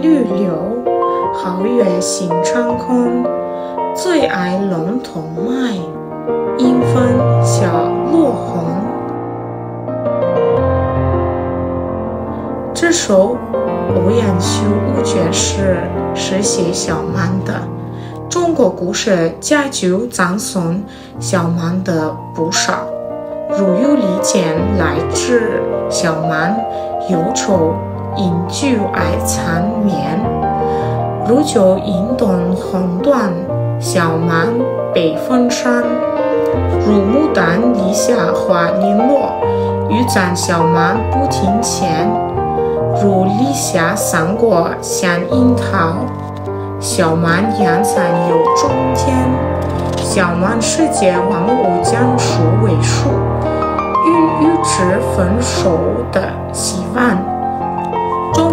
绿柳，皓月行长空。最爱龙头麦，迎风小落红。这首欧阳修五绝诗是写小满的。中国古诗讲究赞颂小满的不少，如有利剑来至小满，忧愁饮酒爱缠绵。如酒饮断红断，小满北风山。如牡丹篱下花零落，欲赞小满不停前。如篱下三国相樱桃。小满阳残有中天，小满世界万物将数为数，与与之分手的希望。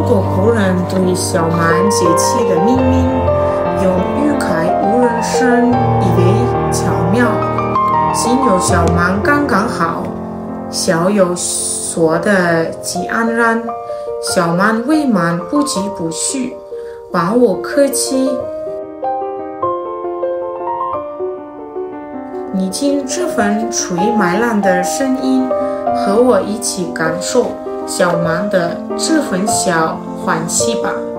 中国古人对小满节气的命名，用欲开无人声以为巧妙。心有小满刚刚好，小有说得即安然。小满未满不疾不徐。万物可期，你听这份吹麦浪的声音，和我一起感受小满的这份小欢喜吧。